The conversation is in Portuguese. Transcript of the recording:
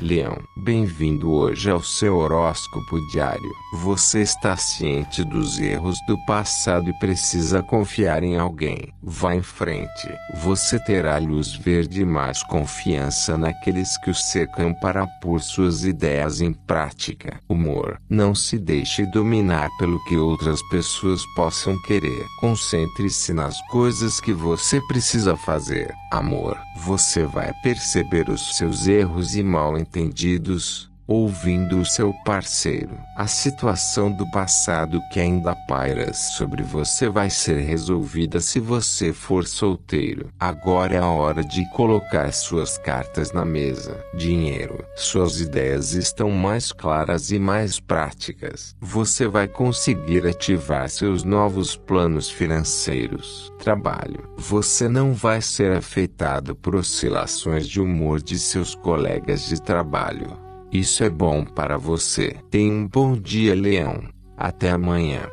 Leão, bem-vindo hoje ao seu horóscopo diário. Você está ciente dos erros do passado e precisa confiar em alguém. Vá em frente. Você terá luz verde e mais confiança naqueles que o cercam para pôr suas ideias em prática. Humor. Não se deixe dominar pelo que outras pessoas possam querer. Concentre-se nas coisas que você precisa fazer. Amor. Você vai perceber os seus erros e mal entendidos, ouvindo o seu parceiro. A situação do passado que ainda paira sobre você vai ser resolvida se você for solteiro. Agora é a hora de colocar suas cartas na mesa. Dinheiro. Suas ideias estão mais claras e mais práticas. Você vai conseguir ativar seus novos planos financeiros. Trabalho. Você não vai ser afetado por oscilações de humor de seus colegas de trabalho. Isso é bom para você. Tenha um bom dia, Leão. Até amanhã.